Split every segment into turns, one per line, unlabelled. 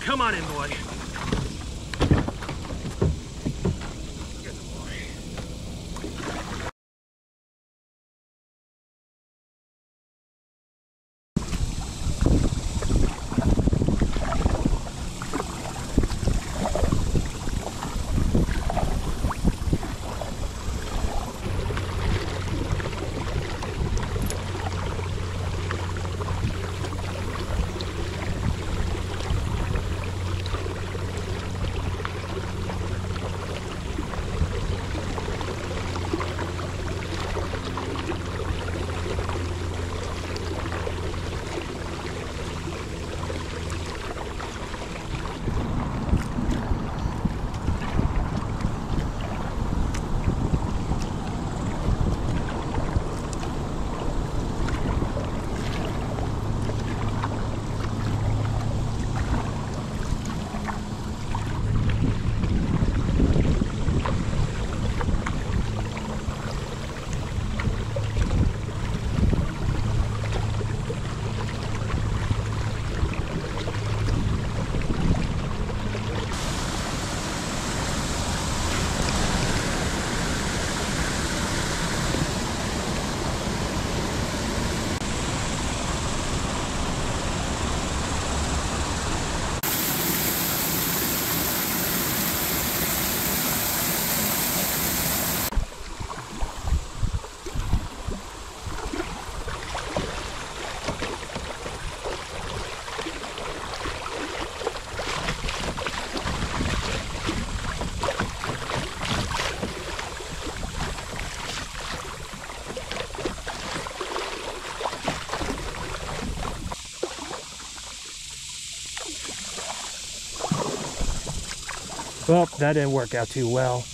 come on in, boy. Well, that didn't work out too well.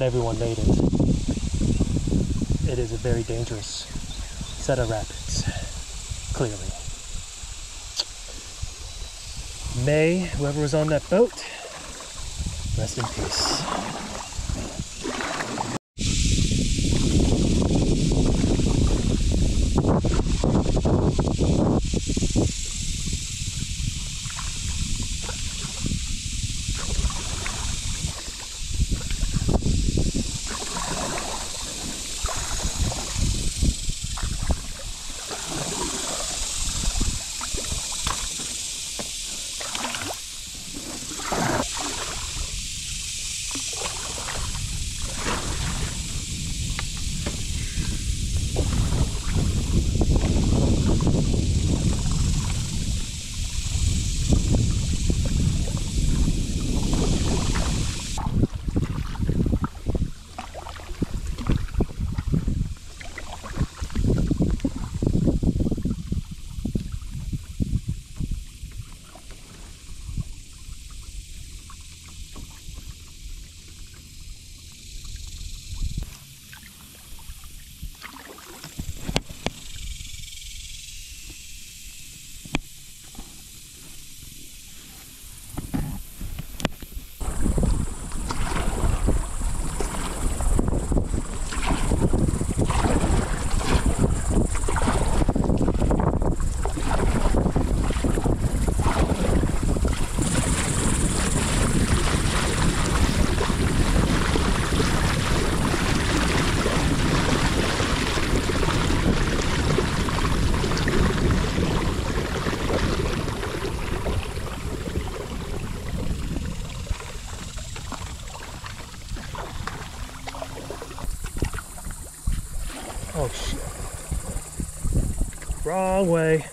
Not everyone made it. It is a very dangerous set of rapids, clearly. May, whoever was on that boat, rest in peace. Wrong way.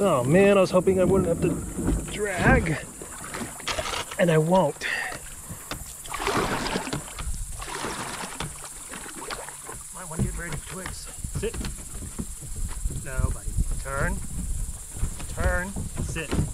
Oh man, I was hoping I wouldn't have to drag. And I won't. Might want to get ready to twigs. Sit. No, buddy. Turn turn, sit.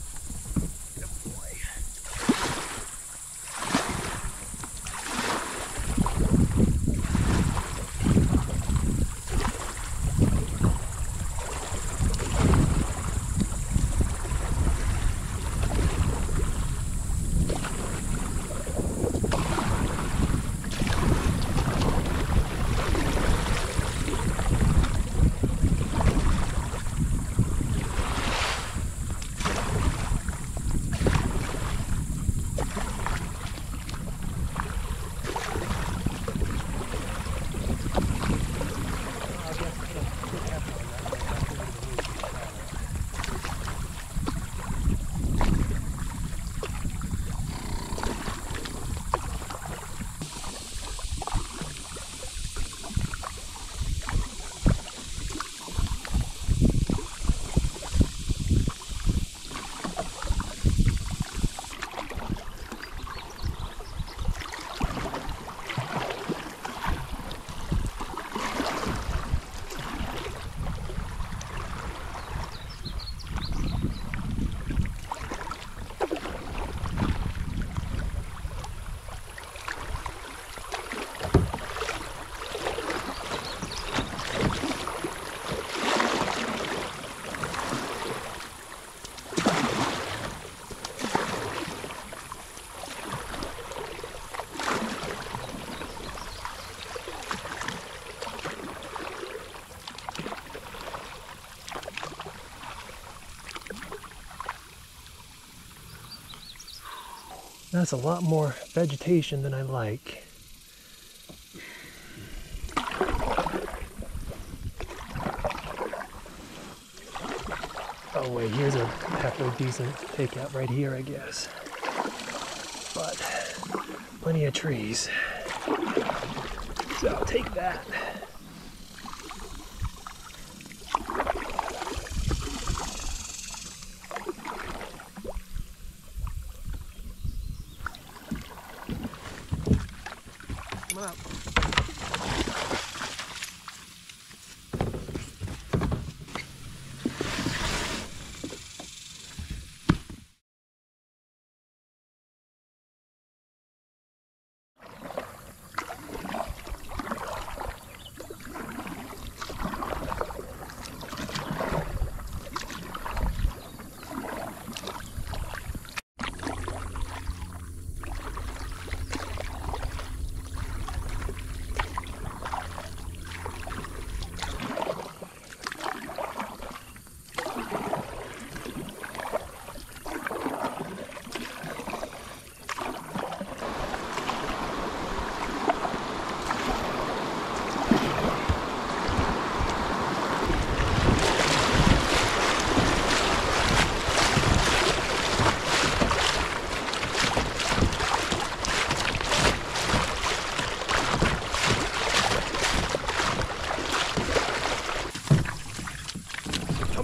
That's a lot more vegetation than I like. Oh wait, here's a halfway decent takeout right here, I guess. But plenty of trees. So I'll take that. Come up.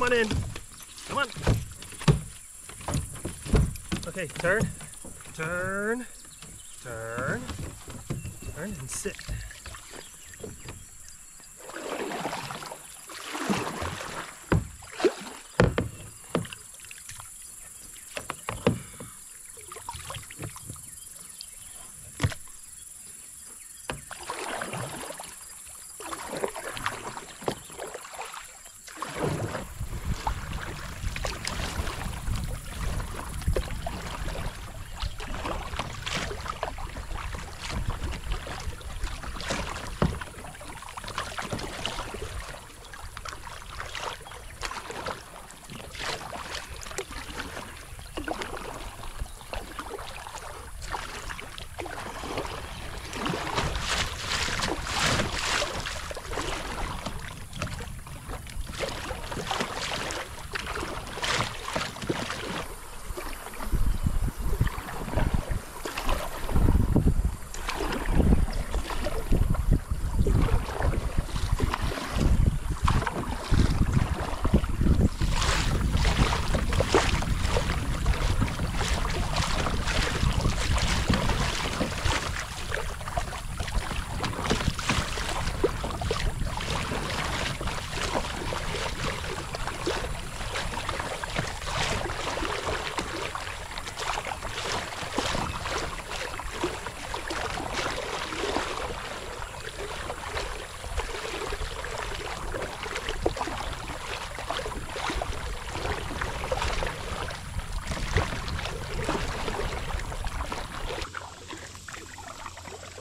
Come on in. Come on. Okay, turn, turn, turn, turn, and sit.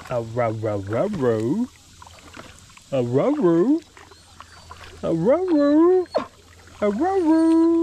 A A row row. A row row. A row row. A row row. A row row.